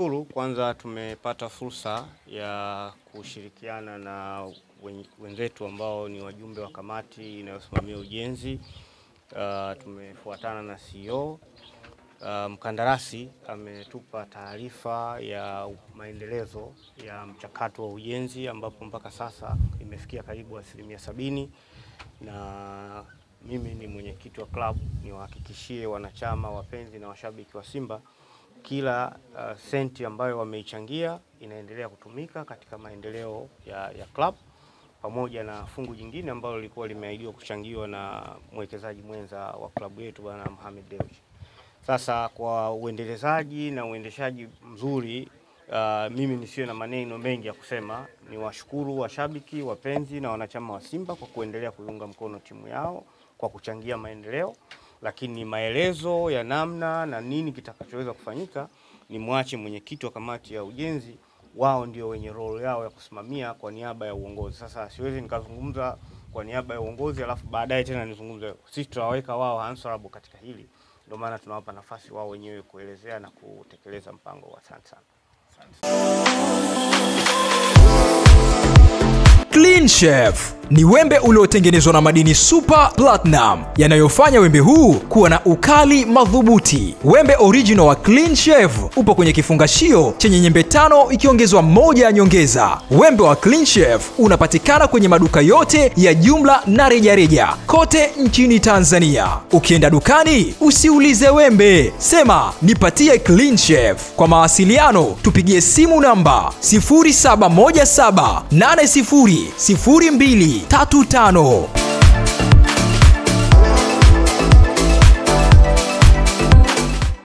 Nashukuru. Kwanza, tumepata fursa ya kushirikiana na wenzetu ambao ni wajumbe wa kamati inayosimamia ujenzi. Uh, tumefuatana na CEO uh, mkandarasi ametupa taarifa ya maendelezo ya mchakato wa ujenzi ambapo mpaka sasa imefikia karibu asilimia sabini. Na mimi ni mwenyekiti wa klabu, niwahakikishie wanachama, wapenzi na washabiki wa Simba kila uh, senti ambayo wameichangia inaendelea kutumika katika maendeleo ya, ya club pamoja na fungu jingine ambalo lilikuwa limeahidiwa kuchangiwa na mwekezaji mwenza wa klabu yetu bwana Mohamed Dewji. Sasa kwa uendelezaji na uendeshaji mzuri uh, mimi nisiwe na maneno mengi ya kusema, ni washukuru washabiki, wapenzi na wanachama wa Simba kwa kuendelea kuiunga mkono timu yao kwa kuchangia maendeleo, lakini maelezo ya namna na nini kitakachoweza kufanyika ni mwache mwenyekiti wa kamati ya ujenzi, wao ndio wenye role yao ya kusimamia kwa niaba ya uongozi. Sasa siwezi nikazungumza kwa niaba ya uongozi alafu baadaye tena nizungumze. Sisi tunawaweka wao answerable katika hili, ndio maana tunawapa nafasi wao wenyewe kuelezea na kutekeleza mpango wa. Asante sana. Clean Chef ni wembe uliotengenezwa na madini super platinum yanayofanya wembe huu kuwa na ukali madhubuti. Wembe original wa Clean Shave upo kwenye kifungashio chenye nyembe tano ikiongezwa moja ya nyongeza. Wembe wa Clean Shave unapatikana kwenye maduka yote ya jumla na rejareja kote nchini Tanzania. Ukienda dukani usiulize wembe, sema nipatie Clean Shave. Kwa mawasiliano tupigie simu namba 0717800235.